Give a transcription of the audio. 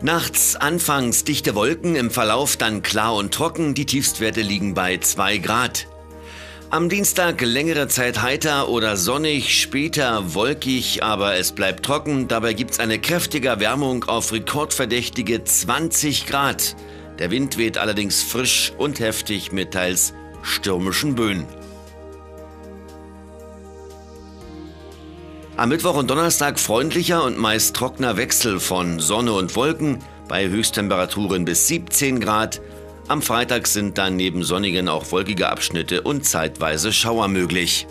Nachts anfangs dichte Wolken, im Verlauf dann klar und trocken, die Tiefstwerte liegen bei 2 Grad. Am Dienstag längere Zeit heiter oder sonnig, später wolkig, aber es bleibt trocken. Dabei gibt's eine kräftige Erwärmung auf rekordverdächtige 20 Grad. Der Wind weht allerdings frisch und heftig mit teils stürmischen Böen. Am Mittwoch und Donnerstag freundlicher und meist trockener Wechsel von Sonne und Wolken bei Höchsttemperaturen bis 17 Grad. Am Freitag sind dann neben sonnigen auch wolkige Abschnitte und zeitweise Schauer möglich.